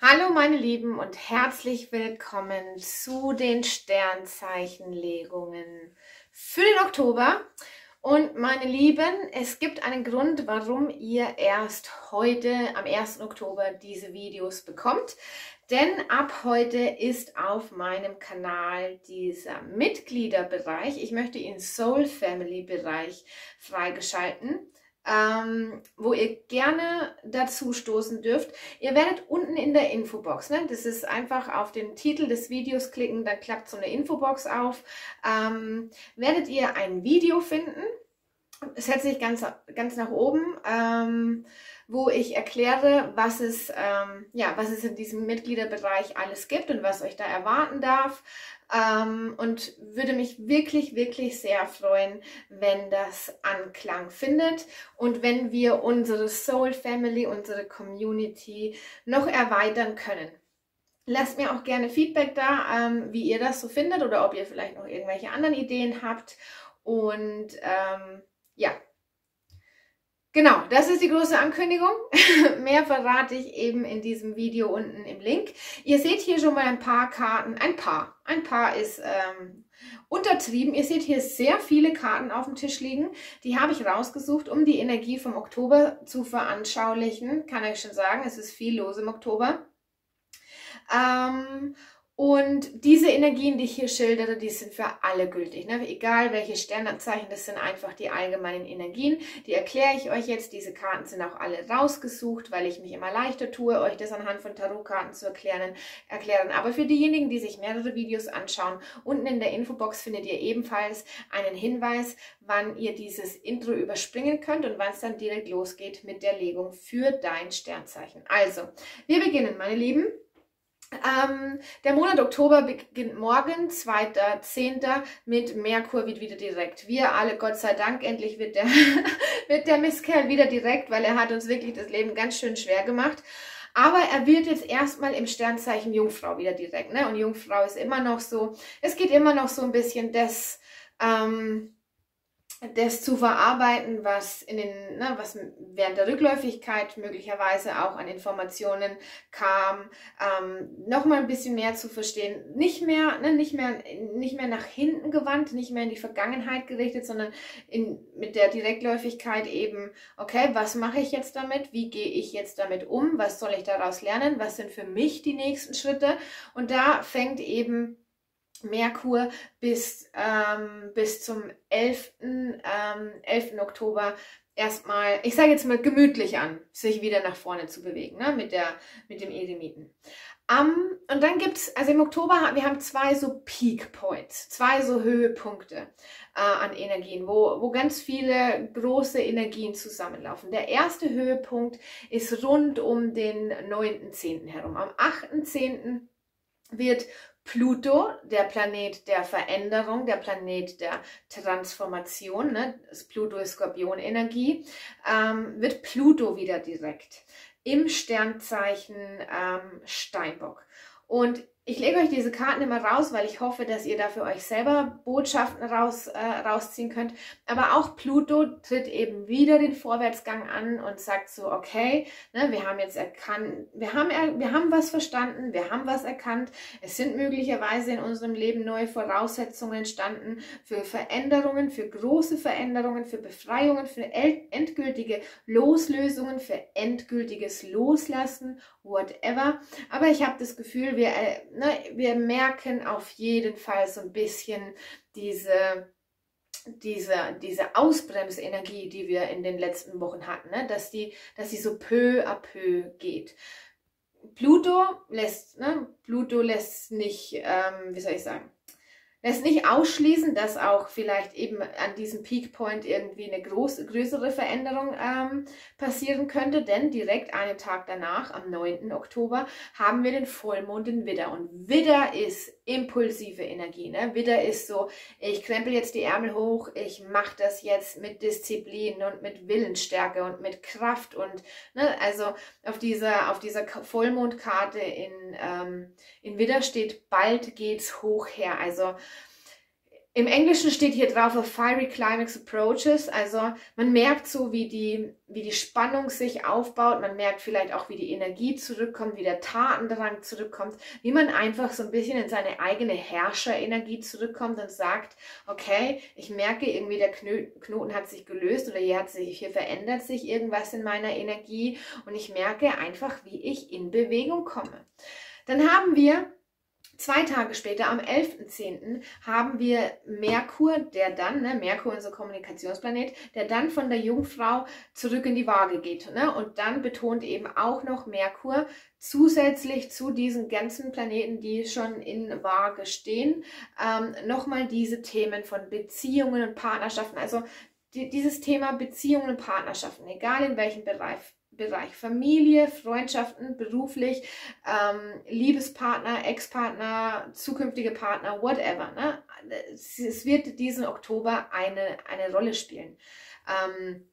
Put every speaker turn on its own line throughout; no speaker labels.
Hallo meine Lieben und herzlich willkommen zu den Sternzeichenlegungen für den Oktober. Und meine Lieben, es gibt einen Grund, warum ihr erst heute am 1. Oktober diese Videos bekommt. Denn ab heute ist auf meinem Kanal dieser Mitgliederbereich, ich möchte ihn Soul Family Bereich freigeschalten ähm, wo ihr gerne dazu stoßen dürft. Ihr werdet unten in der Infobox, ne, das ist einfach auf den Titel des Videos klicken, dann klappt so eine Infobox auf, ähm, werdet ihr ein Video finden, es setze ich ganz, ganz nach oben, ähm, wo ich erkläre, was es, ähm, ja, was es in diesem Mitgliederbereich alles gibt und was euch da erwarten darf. Ähm, und würde mich wirklich, wirklich sehr freuen, wenn das Anklang findet und wenn wir unsere Soul Family, unsere Community noch erweitern können. Lasst mir auch gerne Feedback da, ähm, wie ihr das so findet oder ob ihr vielleicht noch irgendwelche anderen Ideen habt. Und ähm, ja, Genau, das ist die große Ankündigung. Mehr verrate ich eben in diesem Video unten im Link. Ihr seht hier schon mal ein paar Karten, ein paar, ein paar ist ähm, untertrieben. Ihr seht hier sehr viele Karten auf dem Tisch liegen. Die habe ich rausgesucht, um die Energie vom Oktober zu veranschaulichen. Kann ich schon sagen, es ist viel los im Oktober. Ähm, und diese Energien, die ich hier schildere, die sind für alle gültig. Ne? Egal welche Sternzeichen, das sind einfach die allgemeinen Energien. Die erkläre ich euch jetzt. Diese Karten sind auch alle rausgesucht, weil ich mich immer leichter tue, euch das anhand von Tarotkarten zu erklären. erklären. Aber für diejenigen, die sich mehrere Videos anschauen, unten in der Infobox findet ihr ebenfalls einen Hinweis, wann ihr dieses Intro überspringen könnt und wann es dann direkt losgeht mit der Legung für dein Sternzeichen. Also, wir beginnen, meine Lieben. Ähm, der Monat Oktober beginnt morgen, 2.10. mit Merkur wird wieder direkt. Wir alle, Gott sei Dank, endlich wird der, wird der Misskerl wieder direkt, weil er hat uns wirklich das Leben ganz schön schwer gemacht. Aber er wird jetzt erstmal im Sternzeichen Jungfrau wieder direkt. Ne? Und Jungfrau ist immer noch so, es geht immer noch so ein bisschen das, ähm, das zu verarbeiten, was in den, ne, was während der Rückläufigkeit möglicherweise auch an Informationen kam, ähm, nochmal ein bisschen mehr zu verstehen, nicht mehr, ne, nicht mehr, nicht mehr nach hinten gewandt, nicht mehr in die Vergangenheit gerichtet, sondern in, mit der Direktläufigkeit eben, okay, was mache ich jetzt damit? Wie gehe ich jetzt damit um? Was soll ich daraus lernen? Was sind für mich die nächsten Schritte? Und da fängt eben Merkur bis, ähm, bis zum 11. Ähm, 11. Oktober erstmal, ich sage jetzt mal gemütlich an, sich wieder nach vorne zu bewegen, ne, mit, der, mit dem Eremiten. Um, und dann gibt es, also im Oktober, wir haben zwei so Peak Points, zwei so Höhepunkte äh, an Energien, wo, wo ganz viele große Energien zusammenlaufen. Der erste Höhepunkt ist rund um den 9.10. herum. Am 8.10. wird Pluto, der Planet der Veränderung, der Planet der Transformation, ne? das Pluto ist Skorpionenergie, ähm, wird Pluto wieder direkt im Sternzeichen ähm, Steinbock. Und ich lege euch diese Karten immer raus, weil ich hoffe, dass ihr da für euch selber Botschaften raus, äh, rausziehen könnt. Aber auch Pluto tritt eben wieder den Vorwärtsgang an und sagt so, okay, ne, wir haben jetzt erkannt, wir haben, wir haben was verstanden, wir haben was erkannt. Es sind möglicherweise in unserem Leben neue Voraussetzungen entstanden für Veränderungen, für große Veränderungen, für Befreiungen, für endgültige Loslösungen, für endgültiges Loslassen, whatever. Aber ich habe das Gefühl, wir äh, ne, wir merken auf jeden Fall so ein bisschen diese, diese, diese Ausbremsenergie, die wir in den letzten Wochen hatten, ne, dass, die, dass die so peu à peu geht. Pluto lässt, ne, Pluto lässt nicht, ähm, wie soll ich sagen, lässt nicht ausschließen, dass auch vielleicht eben an diesem Peak Point irgendwie eine groß, größere Veränderung ähm, passieren könnte, denn direkt einen Tag danach, am 9. Oktober, haben wir den Vollmond in Widder. Und Widder ist impulsive Energie. Ne? Widder ist so, ich krempel jetzt die Ärmel hoch, ich mache das jetzt mit Disziplin und mit Willensstärke und mit Kraft und ne, also auf dieser, auf dieser Vollmondkarte in, ähm, in Widder steht, bald geht's hoch her. Also Im Englischen steht hier drauf a Fiery Climax Approaches. Also man merkt so, wie die, wie die Spannung sich aufbaut. Man merkt vielleicht auch, wie die Energie zurückkommt, wie der Tatendrang zurückkommt, wie man einfach so ein bisschen in seine eigene Herrscherenergie zurückkommt und sagt, okay, ich merke irgendwie, der Knoten hat sich gelöst oder hier hat sich, hier verändert sich irgendwas in meiner Energie und ich merke einfach, wie ich in Bewegung komme. Dann haben wir Zwei Tage später, am 11.10., haben wir Merkur, der dann, ne, Merkur unser Kommunikationsplanet, der dann von der Jungfrau zurück in die Waage geht. Ne? Und dann betont eben auch noch Merkur zusätzlich zu diesen ganzen Planeten, die schon in Waage stehen, ähm, nochmal diese Themen von Beziehungen und Partnerschaften. Also die, dieses Thema Beziehungen und Partnerschaften, egal in welchem Bereich, Bereich Familie, Freundschaften, beruflich, ähm, Liebespartner, Ex-Partner, zukünftige Partner, whatever. Ne? Es, wird diesen Oktober eine, eine Rolle spielen. Ähm,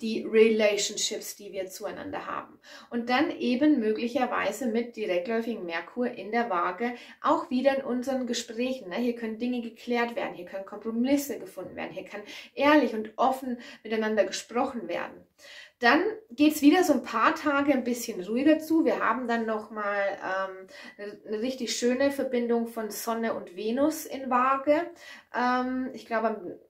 die Relationships, die wir zueinander haben. Und dann eben möglicherweise mit direktläufigen Merkur in der Waage auch wieder in unseren Gesprächen. Ne? Hier können Dinge geklärt werden, hier können Kompromisse gefunden werden, hier kann ehrlich und offen miteinander gesprochen werden. Dann geht es wieder so ein paar Tage ein bisschen ruhiger zu. Wir haben dann nochmal ähm, eine richtig schöne Verbindung von Sonne und Venus in Waage. Ähm, ich glaube,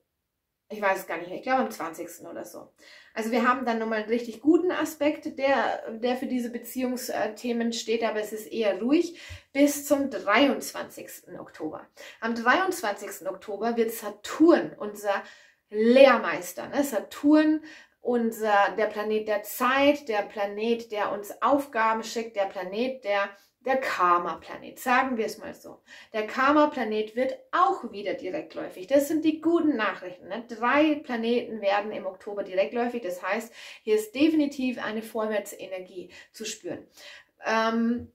ich weiß es gar nicht mehr, ich glaube am 20. oder so. Also wir haben dann nochmal einen richtig guten Aspekt, der, der für diese Beziehungsthemen steht, aber es ist eher ruhig bis zum 23. Oktober. Am 23. Oktober wird Saturn, unser Lehrmeister, ne? Saturn unser, der Planet der Zeit, der Planet, der uns Aufgaben schickt, der Planet, der, der Karma-Planet, sagen wir es mal so. Der Karma-Planet wird auch wieder direktläufig. Das sind die guten Nachrichten. Ne? Drei Planeten werden im Oktober direktläufig. Das heißt, hier ist definitiv eine Vorwärtsenergie zu spüren. Ähm,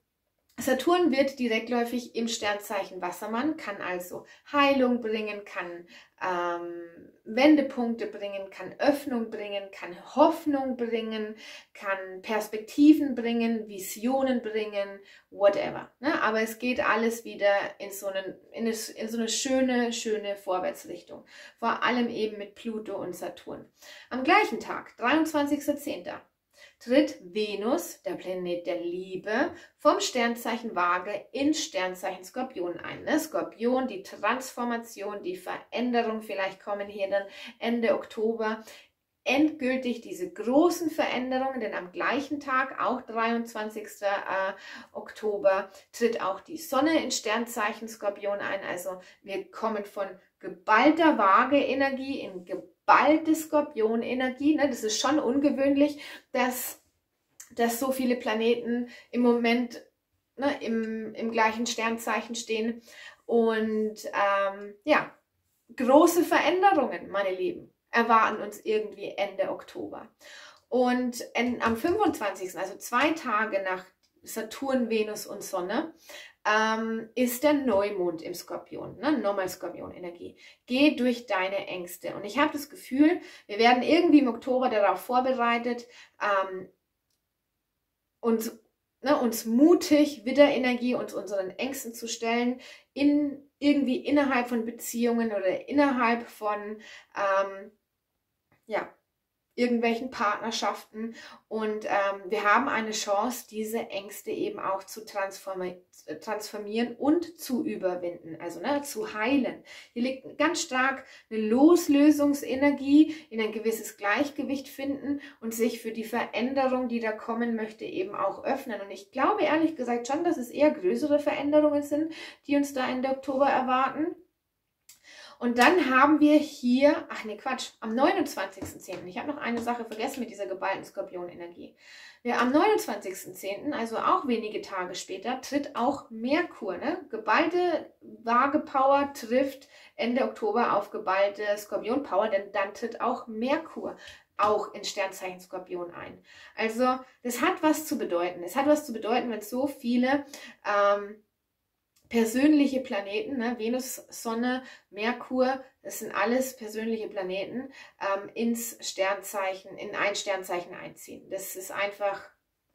Saturn wird direktläufig im Sternzeichen Wassermann, kann also Heilung bringen, kann ähm, Wendepunkte bringen, kann Öffnung bringen, kann Hoffnung bringen, kann Perspektiven bringen, Visionen bringen, whatever. Ne? Aber es geht alles wieder in so, einen, in, eine, in so eine schöne, schöne Vorwärtsrichtung. Vor allem eben mit Pluto und Saturn. Am gleichen Tag, 23.10 tritt Venus, der Planet der Liebe, vom Sternzeichen Waage ins Sternzeichen Skorpion ein. Ne? Skorpion, die Transformation, die Veränderung, vielleicht kommen hier dann Ende Oktober endgültig diese großen Veränderungen, denn am gleichen Tag, auch 23. Äh, Oktober, tritt auch die Sonne in Sternzeichen Skorpion ein. Also wir kommen von geballter Waage-Energie in geballter geballte Skorpionenergie. Ne? Das ist schon ungewöhnlich, dass, dass so viele Planeten im Moment ne, im, im gleichen Sternzeichen stehen. Und ähm, ja, große Veränderungen, meine Lieben, erwarten uns irgendwie Ende Oktober. Und in, am 25., also zwei Tage nach Saturn, Venus und Sonne, ähm, ist der Neumond im Skorpion, ne? Skorpion-Energie. Geh durch deine Ängste. Und ich habe das Gefühl, wir werden irgendwie im Oktober darauf vorbereitet, ähm, uns, ne, uns mutig, Widderenergie, uns unseren Ängsten zu stellen, in, irgendwie innerhalb von Beziehungen oder innerhalb von, ähm, ja, irgendwelchen Partnerschaften und ähm, wir haben eine Chance, diese Ängste eben auch zu transformi transformieren und zu überwinden, also ne, zu heilen. Hier liegt ganz stark eine Loslösungsenergie, in ein gewisses Gleichgewicht finden und sich für die Veränderung, die da kommen möchte, eben auch öffnen. Und ich glaube ehrlich gesagt schon, dass es eher größere Veränderungen sind, die uns da Ende Oktober erwarten. Und dann haben wir hier, ach nee, Quatsch, am 29.10., ich habe noch eine Sache vergessen mit dieser geballten Skorpionenergie. Ja, am 29.10., also auch wenige Tage später, tritt auch Merkur, ne? Geballte Waagepower trifft Ende Oktober auf geballte Skorpionpower, denn dann tritt auch Merkur auch in Sternzeichen Skorpion ein. Also das hat was zu bedeuten. Es hat was zu bedeuten, wenn so viele ähm, persönliche Planeten, ne? Venus, Sonne, Merkur, das sind alles persönliche Planeten, ähm, ins Sternzeichen, in ein Sternzeichen einziehen. Das ist einfach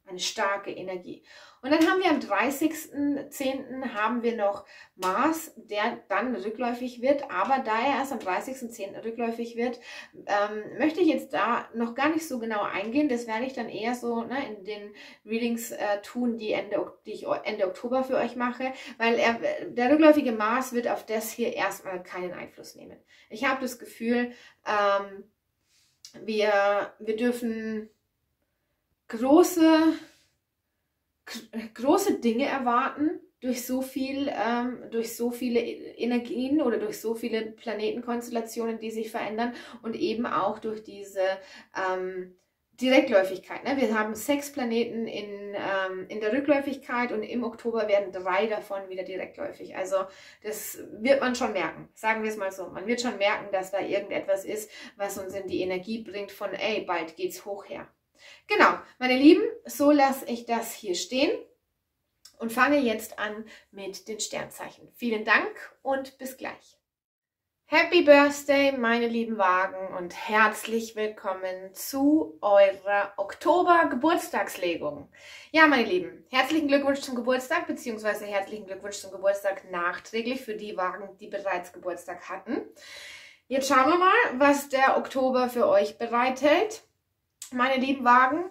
eine starke Energie. Und dann haben wir am 30.10. haben wir noch Mars, der dann rückläufig wird. Aber da er erst am 30.10. rückläufig wird, ähm, möchte ich jetzt da noch gar nicht so genau eingehen. Das werde ich dann eher so ne, in den Readings äh, tun, die, Ende, die ich Ende Oktober für euch mache. Weil er, der rückläufige Mars wird auf das hier erstmal keinen Einfluss nehmen. Ich habe das Gefühl, ähm, wir, wir dürfen große, große Dinge erwarten durch so viel, ähm, durch so viele Energien oder durch so viele Planetenkonstellationen, die sich verändern und eben auch durch diese ähm, Direktläufigkeit. Ne? Wir haben sechs Planeten in, ähm, in der Rückläufigkeit und im Oktober werden drei davon wieder direktläufig. Also das wird man schon merken. Sagen wir es mal so. Man wird schon merken, dass da irgendetwas ist, was uns in die Energie bringt von, ey, bald geht's hoch her. Genau, meine Lieben, so lasse ich das hier stehen und fange jetzt an mit den Sternzeichen. Vielen Dank und bis gleich. Happy Birthday, meine lieben Wagen und herzlich willkommen zu eurer Oktober-Geburtstagslegung. Ja, meine Lieben, herzlichen Glückwunsch zum Geburtstag, beziehungsweise herzlichen Glückwunsch zum Geburtstag nachträglich für die Wagen, die bereits Geburtstag hatten. Jetzt schauen wir mal, was der Oktober für euch bereithält meine lieben Wagen.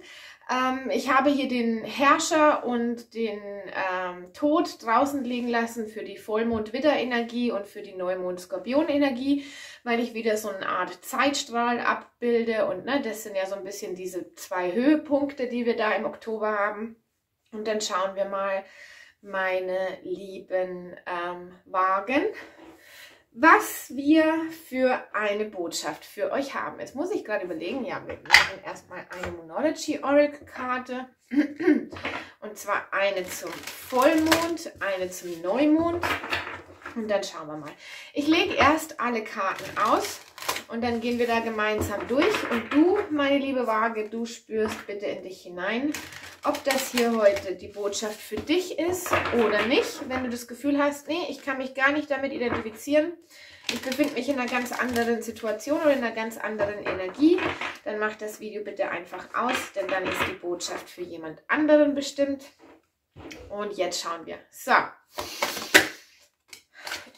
Ähm, ich habe hier den Herrscher und den ähm, Tod draußen liegen lassen für die Vollmond-Widder-Energie und für die Neumond-Skorpion-Energie, weil ich wieder so eine Art Zeitstrahl abbilde. Und ne, das sind ja so ein bisschen diese zwei Höhepunkte, die wir da im Oktober haben. Und dann schauen wir mal, meine lieben ähm, Wagen was wir für eine Botschaft für euch haben. Jetzt muss ich gerade überlegen, ja, wir machen erstmal eine Monology Oracle Karte. Und zwar eine zum Vollmond, eine zum Neumond. Und dann schauen wir mal. Ich lege erst alle Karten aus und dann gehen wir da gemeinsam durch. Und du, meine liebe Waage, du spürst bitte in dich hinein ob das hier heute die Botschaft für dich ist oder nicht. Wenn du das Gefühl hast, nee, ich kann mich gar nicht damit identifizieren, ich befinde mich in einer ganz anderen Situation oder in einer ganz anderen Energie, dann mach das Video bitte einfach aus, denn dann ist die Botschaft für jemand anderen bestimmt. Und jetzt schauen wir. So.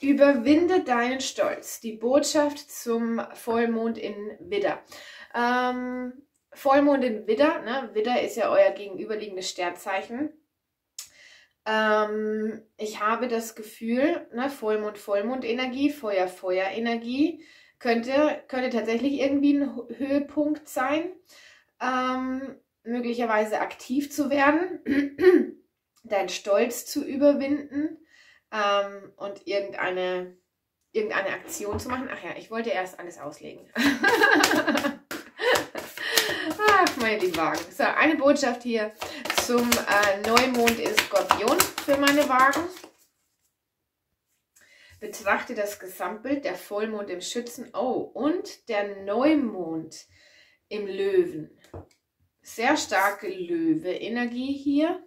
Überwinde deinen Stolz. Die Botschaft zum Vollmond in Widder. Ähm, Vollmond in Widder, ne? Widder ist ja euer gegenüberliegendes Sternzeichen. Ähm, ich habe das Gefühl, ne, Vollmond, Vollmondenergie, Feuer, Feuerenergie könnte, könnte tatsächlich irgendwie ein Höhepunkt sein. Ähm, möglicherweise aktiv zu werden, deinen Stolz zu überwinden ähm, und irgendeine, irgendeine Aktion zu machen. Ach ja, ich wollte erst alles auslegen. Meine lieben Wagen. So, eine Botschaft hier zum äh, Neumond in Skorpion für meine Wagen. Betrachte das Gesamtbild, der Vollmond im Schützen. Oh, und der Neumond im Löwen. Sehr starke Löwe-Energie hier.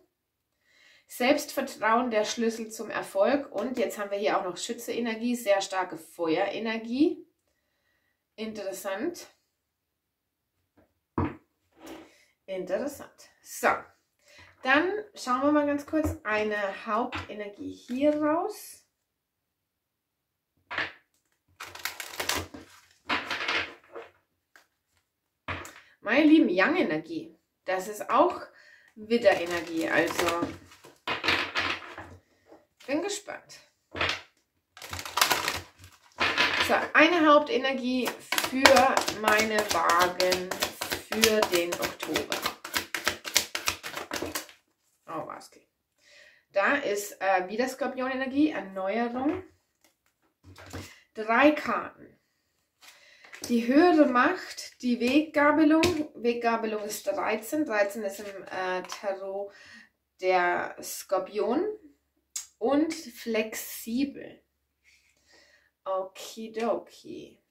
Selbstvertrauen der Schlüssel zum Erfolg. Und jetzt haben wir hier auch noch Schütze-Energie, sehr starke Feuerenergie. Interessant. Interessant. So, dann schauen wir mal ganz kurz eine Hauptenergie hier raus. Meine lieben Yang-Energie, das ist auch Widder-Energie, also bin gespannt. So, eine Hauptenergie für meine Wagen für den Oktober. Oh, was okay. Da ist äh, wieder Skorpionenergie, Erneuerung. Drei Karten. Die höhere Macht, die Weggabelung. Weggabelung ist 13. 13 ist im äh, Tarot der Skorpion. Und flexibel. Okidoki.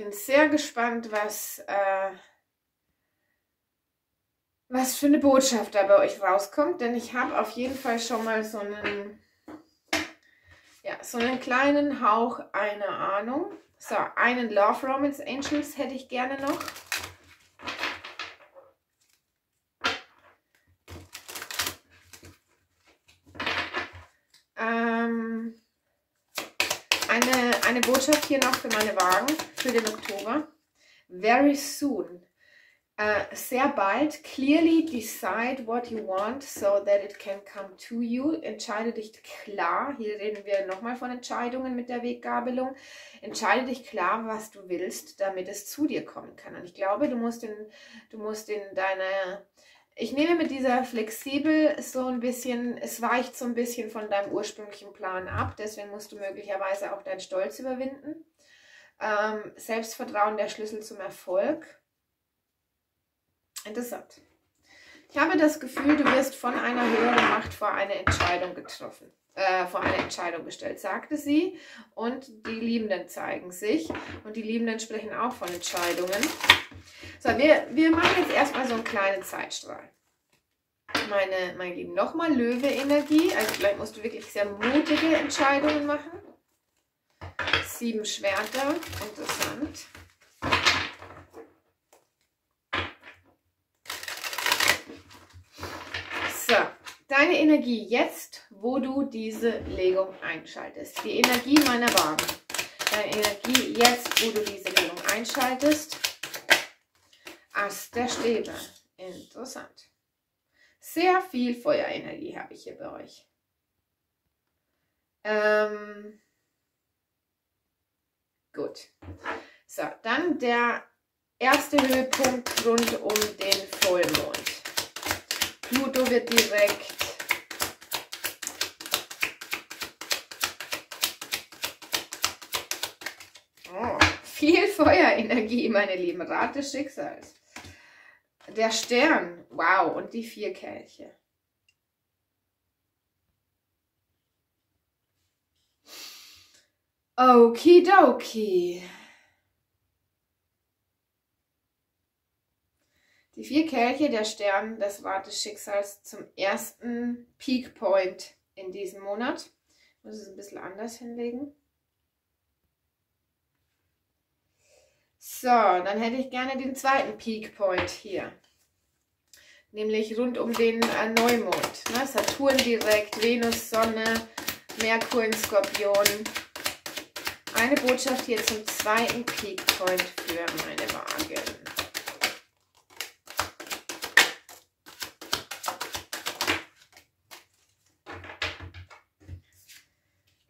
Bin sehr gespannt, was, äh, was für eine Botschaft da bei euch rauskommt, denn ich habe auf jeden Fall schon mal so einen, ja, so einen kleinen Hauch einer Ahnung. So, einen Love Romance Angels hätte ich gerne noch. Ähm, eine, eine Botschaft hier noch für meine Wagen für den Oktober. Very soon Uh, sehr bald, clearly decide what you want so that it can come to you. Entscheide dich klar, hier reden wir nochmal von Entscheidungen mit der Weggabelung. Entscheide dich klar, was du willst, damit es zu dir kommen kann. Und ich glaube, du musst in, du musst in deine, ich nehme mit dieser flexibel so ein bisschen, es weicht so ein bisschen von deinem ursprünglichen Plan ab, deswegen musst du möglicherweise auch deinen Stolz überwinden. Ähm, Selbstvertrauen der Schlüssel zum Erfolg Interessant. Ich habe das Gefühl, du wirst von einer höheren Macht vor eine Entscheidung getroffen, äh, vor eine Entscheidung gestellt, sagte sie. Und die Liebenden zeigen sich. Und die Liebenden sprechen auch von Entscheidungen. So, wir, wir machen jetzt erstmal so einen kleinen Zeitstrahl. Meine, meine Lieben, nochmal Löwe-Energie. Also vielleicht musst du wirklich sehr mutige Entscheidungen machen. Sieben Schwerter, interessant. deine Energie jetzt, wo du diese Legung einschaltest. Die Energie meiner Wagen. Deine Energie jetzt, wo du diese Legung einschaltest. Ast der Stäbe. Interessant. Sehr viel Feuerenergie habe ich hier bei euch. Ähm, gut. So, dann der erste Höhepunkt rund um den Vollmond. Pluto wird direkt Viel Feuerenergie, meine Lieben. Rat des Schicksals. Der Stern. Wow. Und die vier Kelche. Okidoki. Die vier Kelche, der Stern, das Rad des Schicksals zum ersten Peak Point in diesem Monat. Ich muss es ein bisschen anders hinlegen. So, dann hätte ich gerne den zweiten Peak Point hier. Nämlich rund um den äh, Neumond. Ne? Saturn direkt, Venus, Sonne, Merkur in Skorpion. Eine Botschaft hier zum zweiten Peak Point für meine Waage.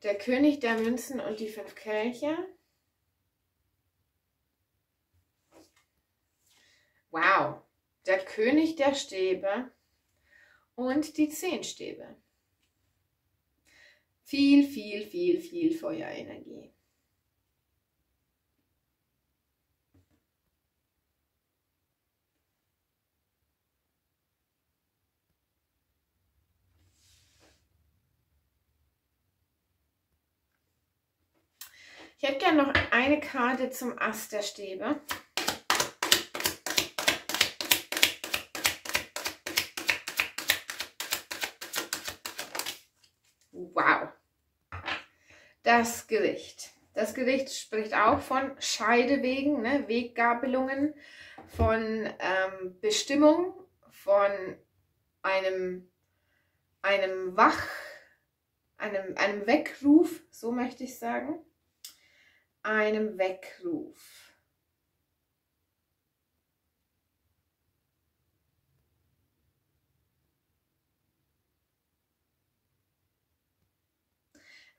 Der König der Münzen und die fünf Kelche. Wow, der König der Stäbe und die zehn Stäbe. Viel, viel, viel, viel Feuerenergie. Ich hätte gerne noch eine Karte zum Ast der Stäbe. Wow. Das Gericht. Das Gericht spricht auch von Scheidewegen, ne? Weggabelungen, von ähm, Bestimmung, von einem, einem Wach, einem, einem Weckruf, so möchte ich sagen. Einem Weckruf.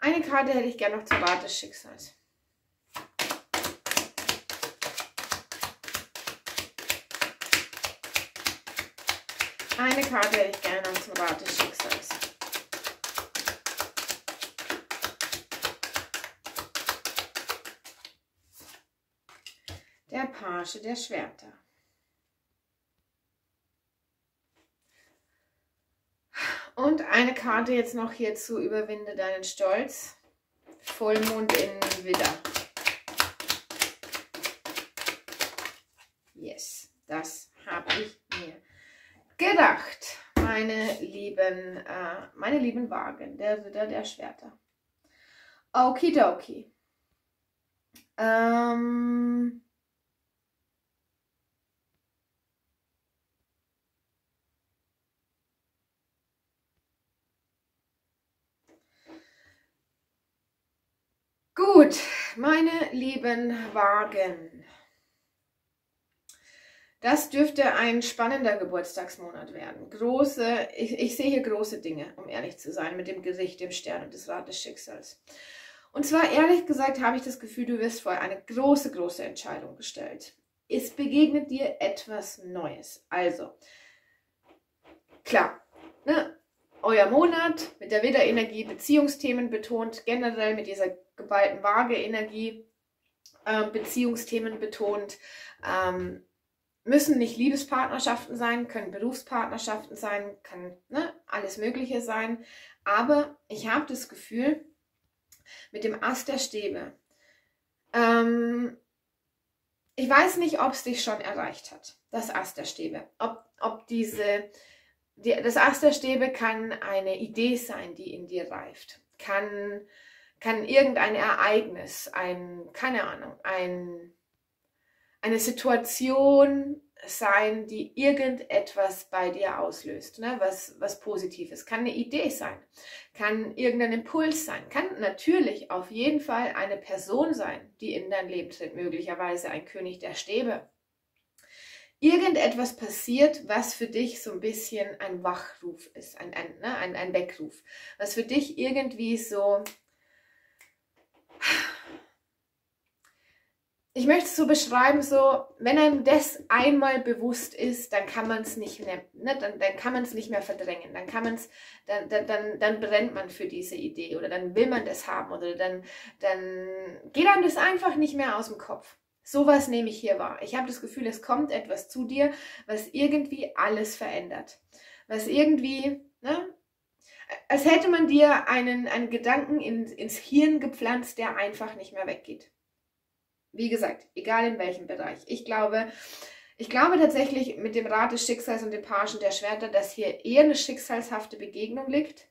Eine Karte hätte ich gerne noch zur Rat des Schicksals. Eine Karte hätte ich gerne noch zum Rat des Schicksals. Der Page der Schwerter. Und eine Karte jetzt noch hierzu, überwinde deinen Stolz. Vollmond in Widder. Yes, das habe ich mir gedacht, meine lieben, äh, meine lieben Wagen, der Ritter der Schwerter. Okidoki. Ähm, Gut, meine lieben Wagen. Das dürfte ein spannender Geburtstagsmonat werden. Große, ich, ich, sehe hier große Dinge, um ehrlich zu sein, mit dem Gericht, dem Stern und des Rat des Schicksals. Und zwar ehrlich gesagt habe ich das Gefühl, du wirst vor eine große, große Entscheidung gestellt. Es begegnet dir etwas Neues. Also, klar, ne, euer Monat mit der Widderenergie Beziehungsthemen betont, generell mit dieser geballten Waage-Energie äh, Beziehungsthemen betont. Ähm, müssen nicht Liebespartnerschaften sein, können Berufspartnerschaften sein, kann ne, alles Mögliche sein. Aber ich habe das Gefühl, mit dem Ast der Stäbe, ähm, ich weiß nicht, ob es dich schon erreicht hat, das Ast der Stäbe. Ob, ob diese, die, das Ast der Stäbe kann eine Idee sein, die in dir reift. Kann kann irgendein Ereignis, ein, keine Ahnung, ein, eine Situation sein, die irgendetwas bei dir auslöst, ne? was, was Positives. Kann eine Idee sein, kann irgendein Impuls sein, kann natürlich auf jeden Fall eine Person sein, die in dein Leben tritt, möglicherweise ein König der Stäbe. Irgendetwas passiert, was für dich so ein bisschen ein Wachruf ist, ein, ein, ne? ein, ein Weckruf, was für dich irgendwie so ich möchte es so beschreiben, so, wenn einem das einmal bewusst ist, dann kann man es nicht mehr, ne, dann, dann kann man es nicht mehr verdrängen, dann kann man es, dann, dann, dann, dann brennt man für diese Idee oder dann will man das haben oder dann, dann geht einem das einfach nicht mehr aus dem Kopf. Sowas nehme ich hier wahr. Ich habe das Gefühl, es kommt etwas zu dir, was irgendwie alles verändert. Was irgendwie, ne, als hätte man dir einen, einen Gedanken in, ins Hirn gepflanzt, der einfach nicht mehr weggeht. Wie gesagt, egal in welchem Bereich. Ich glaube, ich glaube tatsächlich mit dem Rat des Schicksals und dem Pagen der Schwerter, dass hier eher eine schicksalshafte Begegnung liegt.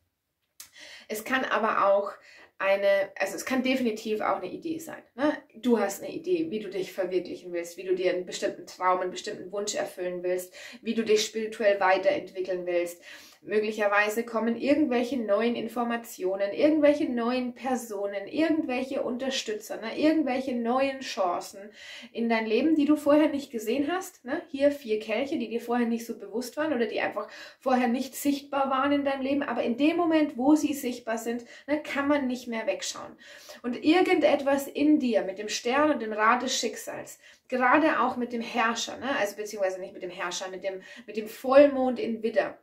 Es kann aber auch eine, also es kann definitiv auch eine Idee sein. Ne? Du hast eine Idee, wie du dich verwirklichen willst, wie du dir einen bestimmten Traum, einen bestimmten Wunsch erfüllen willst, wie du dich spirituell weiterentwickeln willst Möglicherweise kommen irgendwelche neuen Informationen, irgendwelche neuen Personen, irgendwelche Unterstützer, ne, irgendwelche neuen Chancen in dein Leben, die du vorher nicht gesehen hast. Ne? Hier vier Kelche, die dir vorher nicht so bewusst waren oder die einfach vorher nicht sichtbar waren in deinem Leben. Aber in dem Moment, wo sie sichtbar sind, ne, kann man nicht mehr wegschauen. Und irgendetwas in dir mit dem Stern und dem Rad des Schicksals, gerade auch mit dem Herrscher, ne, also beziehungsweise nicht mit dem Herrscher, mit dem, mit dem Vollmond in Widder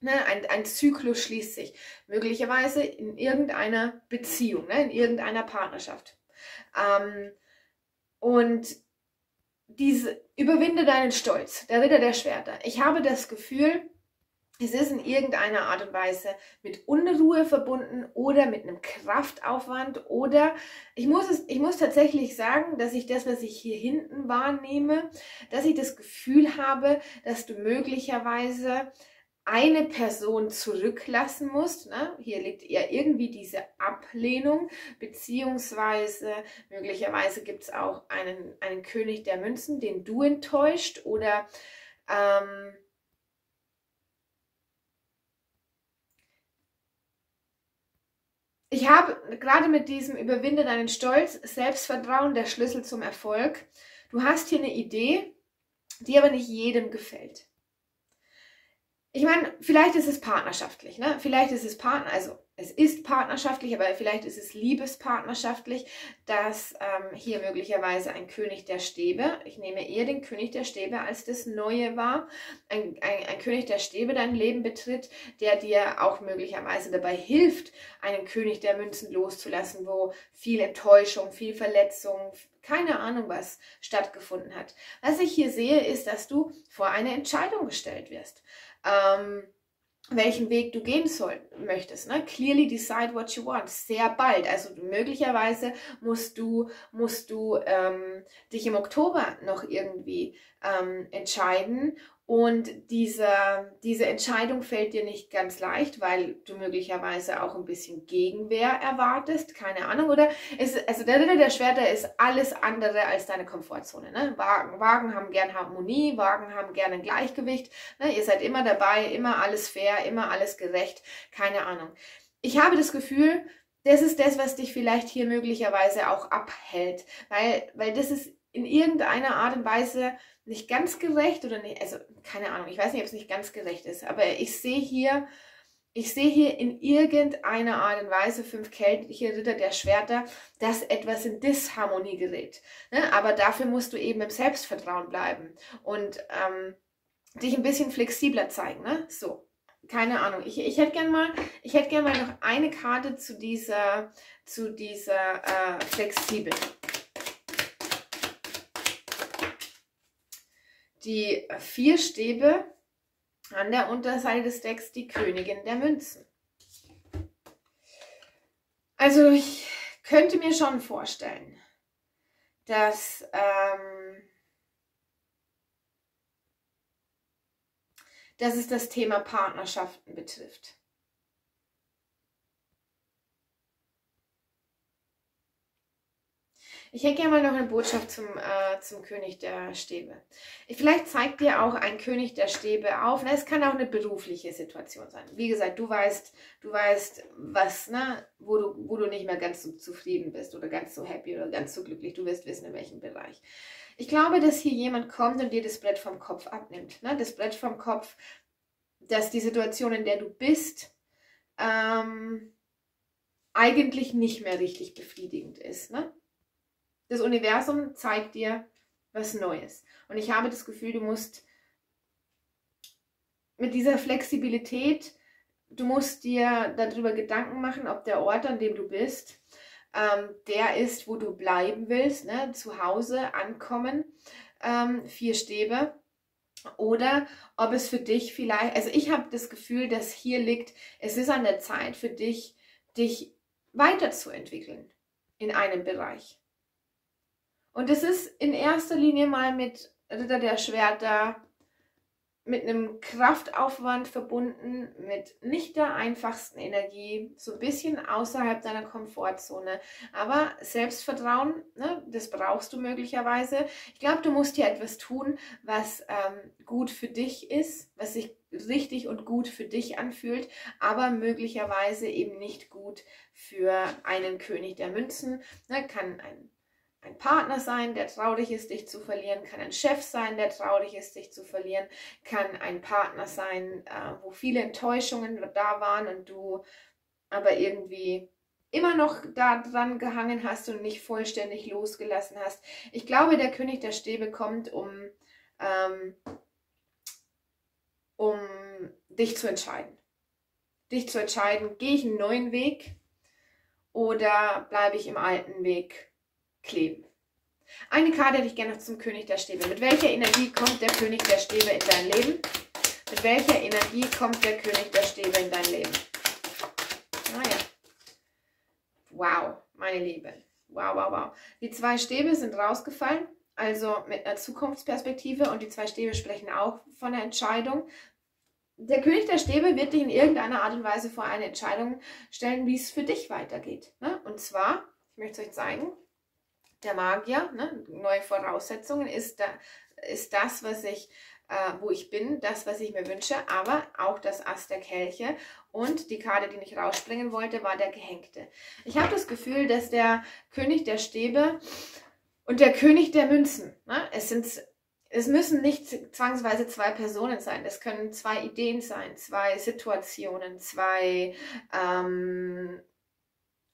Ne, ein, ein Zyklus schließt sich. Möglicherweise in irgendeiner Beziehung, ne, in irgendeiner Partnerschaft. Ähm, und diese, überwinde deinen Stolz, der Ritter der Schwerter. Ich habe das Gefühl, es ist in irgendeiner Art und Weise mit Unruhe verbunden oder mit einem Kraftaufwand oder ich muss es, ich muss tatsächlich sagen, dass ich das, was ich hier hinten wahrnehme, dass ich das Gefühl habe, dass du möglicherweise eine Person zurücklassen musst. Ne? Hier liegt eher irgendwie diese Ablehnung, beziehungsweise möglicherweise gibt es auch einen, einen König der Münzen, den du enttäuscht oder ähm, ich habe gerade mit diesem Überwinde deinen Stolz, Selbstvertrauen, der Schlüssel zum Erfolg. Du hast hier eine Idee, die aber nicht jedem gefällt ich meine, vielleicht ist es partnerschaftlich, ne? Vielleicht ist es Partner, also es ist partnerschaftlich, aber vielleicht ist es liebespartnerschaftlich, dass ähm, hier möglicherweise ein König der Stäbe, ich nehme eher den König der Stäbe, als das Neue war, ein, ein, ein König der Stäbe dein Leben betritt, der dir auch möglicherweise dabei hilft, einen König der Münzen loszulassen, wo viel Enttäuschung, viel Verletzung, keine Ahnung was stattgefunden hat. Was ich hier sehe, ist, dass du vor eine Entscheidung gestellt wirst ähm, welchen Weg du gehen soll, möchtest. Ne? Clearly decide what you want. Sehr bald. Also möglicherweise musst du, musst du ähm, dich im Oktober noch irgendwie ähm, entscheiden Und diese, diese Entscheidung fällt dir nicht ganz leicht, weil du möglicherweise auch ein bisschen Gegenwehr erwartest. Keine Ahnung. Oder ist, also der Ritter der Schwerter ist alles andere als deine Komfortzone. Ne? Wagen, Wagen haben gern Harmonie, Wagen haben gern ein Gleichgewicht. Ne? Ihr seid immer dabei, immer alles fair, immer alles gerecht. Keine Ahnung. Ich habe das Gefühl, das ist das, was dich vielleicht hier möglicherweise auch abhält. Weil, weil das ist in irgendeiner Art und Weise nicht ganz gerecht oder nicht, also keine Ahnung, ich weiß nicht, ob es nicht ganz gerecht ist, aber ich sehe hier, ich sehe hier in irgendeiner Art und Weise fünf keltische Ritter der Schwerter, dass etwas in Disharmonie gerät. Ne? Aber dafür musst du eben im Selbstvertrauen bleiben und ähm, dich ein bisschen flexibler zeigen. Ne? So, keine Ahnung. Ich, ich hätte gern mal, ich gern mal noch eine Karte zu dieser, zu dieser äh, flexibel. Die vier Stäbe an der Unterseite des Decks die Königin der Münzen. Also ich könnte mir schon vorstellen, dass, ähm, dass es das Thema Partnerschaften betrifft. Ich hätte gerne mal noch eine Botschaft zum, äh, zum König der Stäbe. Vielleicht zeigt dir auch ein König der Stäbe auf. Na, es kann auch eine berufliche Situation sein. Wie gesagt, du weißt, du weißt, was, ne, wo du, wo du nicht mehr ganz so zufrieden bist oder ganz so happy oder ganz so glücklich. Du wirst wissen, in welchem Bereich. Ich glaube, dass hier jemand kommt und dir das Brett vom Kopf abnimmt. Ne? Das Brett vom Kopf, dass die Situation, in der du bist, ähm, eigentlich nicht mehr richtig befriedigend ist. Ne? Das Universum zeigt dir was Neues. Und ich habe das Gefühl, du musst mit dieser Flexibilität, du musst dir darüber Gedanken machen, ob der Ort, an dem du bist, ähm, der ist, wo du bleiben willst, ne? zu Hause ankommen, ähm, vier Stäbe. Oder ob es für dich vielleicht, also ich habe das Gefühl, dass hier liegt, es ist an der Zeit für dich, dich weiterzuentwickeln in einem Bereich. Und es ist in erster Linie mal mit Ritter der Schwerter, mit einem Kraftaufwand verbunden, mit nicht der einfachsten Energie, so ein bisschen außerhalb deiner Komfortzone. Aber Selbstvertrauen, ne, das brauchst du möglicherweise. Ich glaube, du musst hier etwas tun, was ähm, gut für dich ist, was sich richtig und gut für dich anfühlt, aber möglicherweise eben nicht gut für einen König der Münzen. Ne, kann ein ein Partner sein, der traurig ist, dich zu verlieren, kann ein Chef sein, der traurig ist, dich zu verlieren, kann ein Partner sein, äh, wo viele Enttäuschungen da waren und du aber irgendwie immer noch da dran gehangen hast und nicht vollständig losgelassen hast. Ich glaube, der König der Stäbe kommt, um, ähm, um dich zu entscheiden. Dich zu entscheiden, gehe ich einen neuen Weg oder bleibe ich im alten Weg kleben. Eine Karte hätte ich gerne noch zum König der Stäbe. Mit welcher Energie kommt der König der Stäbe in dein Leben? Mit welcher Energie kommt der König der Stäbe in dein Leben? Naja. Ah wow, meine Liebe. Wow, wow, wow. Die zwei Stäbe sind rausgefallen, also mit einer Zukunftsperspektive und die zwei Stäbe sprechen auch von der Entscheidung. Der König der Stäbe wird dich in irgendeiner Art und Weise vor eine Entscheidung stellen, wie es für dich weitergeht. Ne? Und zwar, ich möchte es euch zeigen, der Magier, ne? neue Voraussetzungen, ist, da, ist das, was ich, äh, wo ich bin, das, was ich mir wünsche, aber auch das Ass der Kelche und die Karte, die ich rausspringen wollte, war der Gehängte. Ich habe das Gefühl, dass der König der Stäbe und der König der Münzen, ne? es sind es müssen nicht zwangsweise zwei Personen sein. Es können zwei Ideen sein, zwei Situationen, zwei ähm,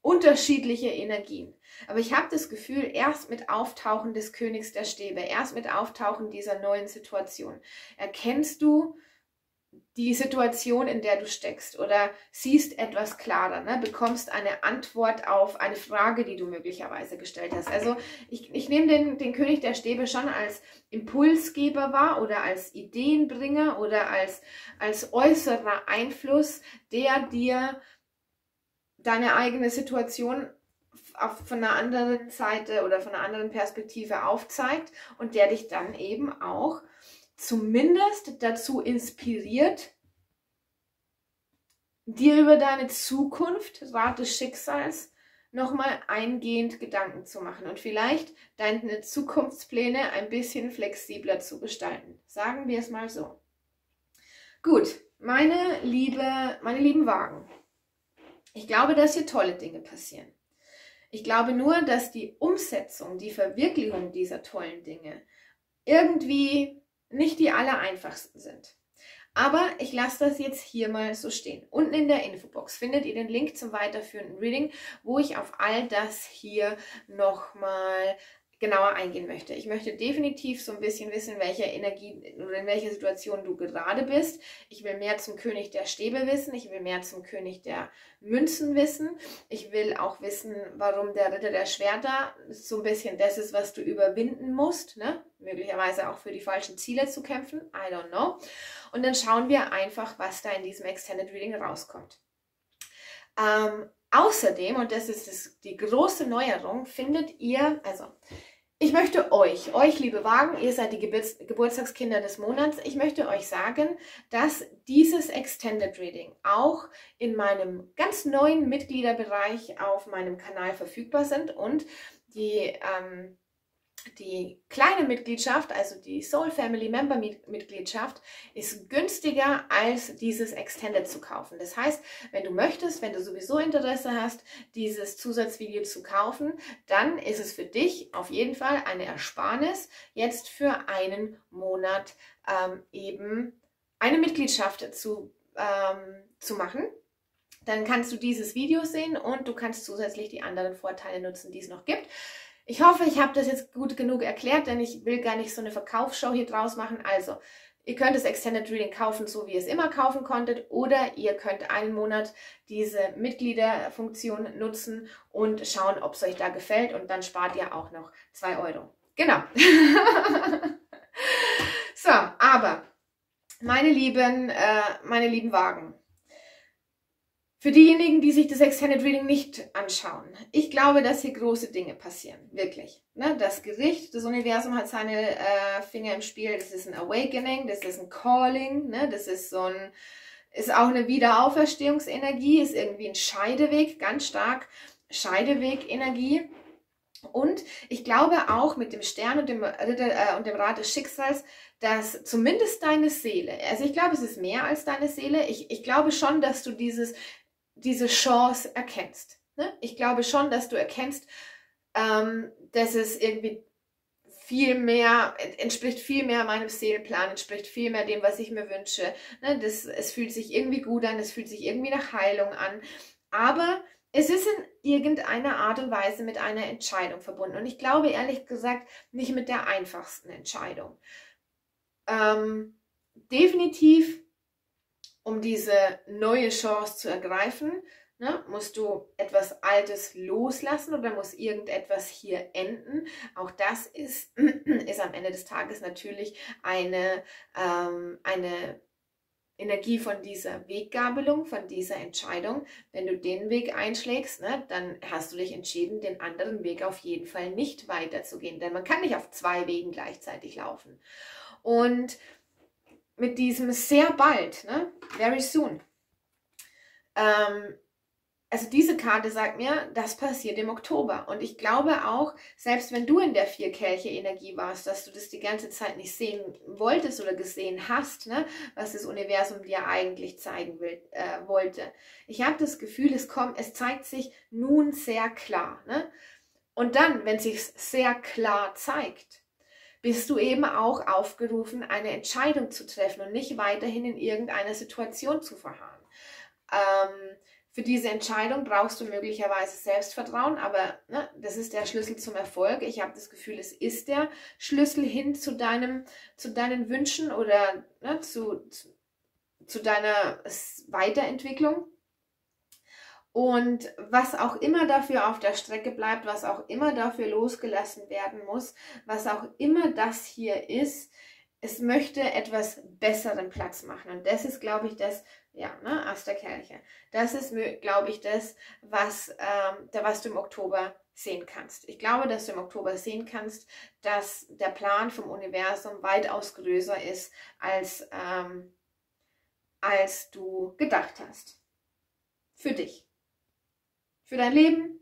unterschiedliche Energien. Aber ich habe das Gefühl, erst mit Auftauchen des Königs der Stäbe, erst mit Auftauchen dieser neuen Situation, erkennst du die Situation, in der du steckst oder siehst etwas klarer, ne? bekommst eine Antwort auf eine Frage, die du möglicherweise gestellt hast. Also ich, ich nehme den, den König der Stäbe schon als Impulsgeber wahr oder als Ideenbringer oder als, als äußerer Einfluss, der dir deine eigene Situation von einer anderen Seite oder von einer anderen Perspektive aufzeigt und der dich dann eben auch zumindest dazu inspiriert, dir über deine Zukunft, Rat des Schicksals, nochmal eingehend Gedanken zu machen und vielleicht deine Zukunftspläne ein bisschen flexibler zu gestalten. Sagen wir es mal so. Gut, meine liebe, meine lieben Wagen. Ich glaube, dass hier tolle Dinge passieren. Ich glaube nur, dass die Umsetzung, die Verwirklichung dieser tollen Dinge irgendwie nicht die aller einfachsten sind. Aber ich lasse das jetzt hier mal so stehen. Unten in der Infobox findet ihr den Link zum weiterführenden Reading, wo ich auf all das hier nochmal genauer eingehen möchte. Ich möchte definitiv so ein bisschen wissen, in welcher Energie oder in welcher Situation du gerade bist. Ich will mehr zum König der Stäbe wissen. Ich will mehr zum König der Münzen wissen. Ich will auch wissen, warum der Ritter der Schwerter so ein bisschen das ist, was du überwinden musst. Ne? Möglicherweise auch für die falschen Ziele zu kämpfen. I don't know. Und dann schauen wir einfach, was da in diesem Extended Reading rauskommt. Ähm, außerdem, und das ist das, die große Neuerung, findet ihr, also ich möchte euch, euch liebe Wagen, ihr seid die Geburts Geburtstagskinder des Monats, ich möchte euch sagen, dass dieses Extended Reading auch in meinem ganz neuen Mitgliederbereich auf meinem Kanal verfügbar sind und die ähm, die kleine Mitgliedschaft, also die Soul Family Member Mitgliedschaft, ist günstiger als dieses Extended zu kaufen. Das heißt, wenn du möchtest, wenn du sowieso Interesse hast, dieses Zusatzvideo zu kaufen, dann ist es für dich auf jeden Fall eine Ersparnis, jetzt für einen Monat ähm, eben eine Mitgliedschaft zu, ähm, zu machen. Dann kannst du dieses Video sehen und du kannst zusätzlich die anderen Vorteile nutzen, die es noch gibt. Ich hoffe, ich habe das jetzt gut genug erklärt, denn ich will gar nicht so eine Verkaufsshow hier draus machen. Also, ihr könnt das Extended Reading kaufen, so wie ihr es immer kaufen konntet, oder ihr könnt einen Monat diese Mitgliederfunktion nutzen und schauen, ob es euch da gefällt und dann spart ihr auch noch 2 Euro. Genau. so, aber meine lieben, äh, meine lieben Wagen. Für diejenigen, die sich das Extended Reading nicht anschauen, ich glaube, dass hier große Dinge passieren. Wirklich. Ne? Das Gericht, das Universum hat seine äh, Finger im Spiel. Das ist ein Awakening, das ist ein Calling, ne? das ist so ein, ist auch eine Wiederauferstehungsenergie, ist irgendwie ein Scheideweg, ganz stark Scheideweg-Energie. Und ich glaube auch mit dem Stern und dem, äh, und dem Rat des Schicksals, dass zumindest deine Seele, also ich glaube, es ist mehr als deine Seele, ich, ich glaube schon, dass du dieses diese Chance erkennst. Ne? Ich glaube schon, dass du erkennst, ähm, dass es irgendwie viel mehr, entspricht viel mehr meinem Seelenplan, entspricht viel mehr dem, was ich mir wünsche. Ne? Das, es fühlt sich irgendwie gut an, es fühlt sich irgendwie nach Heilung an. Aber es ist in irgendeiner Art und Weise mit einer Entscheidung verbunden. Und ich glaube ehrlich gesagt nicht mit der einfachsten Entscheidung. Ähm, definitiv um diese neue Chance zu ergreifen, ne, musst du etwas Altes loslassen oder muss irgendetwas hier enden. Auch das ist, ist am Ende des Tages natürlich eine, ähm, eine Energie von dieser Weggabelung, von dieser Entscheidung. Wenn du den Weg einschlägst, ne, dann hast du dich entschieden, den anderen Weg auf jeden Fall nicht weiterzugehen. Denn man kann nicht auf zwei Wegen gleichzeitig laufen. Und mit diesem sehr bald, ne? Very soon. Ähm, also diese Karte sagt mir, das passiert im Oktober. Und ich glaube auch, selbst wenn du in der Vier-Kelche-Energie warst, dass du das die ganze Zeit nicht sehen wolltest oder gesehen hast, ne, was das Universum dir eigentlich zeigen will, äh, wollte. Ich habe das Gefühl, es kommt, es zeigt sich nun sehr klar. Ne? Und dann, wenn sich sehr klar zeigt, bist du eben auch aufgerufen, eine Entscheidung zu treffen und nicht weiterhin in irgendeiner Situation zu verharren. Ähm, für diese Entscheidung brauchst du möglicherweise Selbstvertrauen, aber ne, das ist der Schlüssel zum Erfolg. Ich habe das Gefühl, es ist der Schlüssel hin zu deinem, zu deinen Wünschen oder ne, zu, zu, zu deiner Weiterentwicklung. Und was auch immer dafür auf der Strecke bleibt, was auch immer dafür losgelassen werden muss, was auch immer das hier ist, es möchte etwas besseren Platz machen. Und das ist, glaube ich, das, ja, ne, aus. Das ist, glaube ich, das, was, ähm, was du im Oktober sehen kannst. Ich glaube, dass du im Oktober sehen kannst, dass der Plan vom Universum weitaus größer ist, als, ähm, als du gedacht hast. Für dich. Für dein Leben,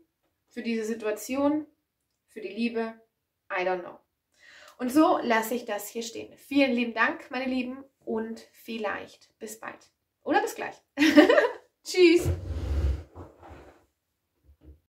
für diese Situation, für die Liebe, I don't know. Und so lasse ich das hier stehen. Vielen lieben Dank, meine Lieben, und vielleicht bis bald. Oder bis gleich. Tschüss.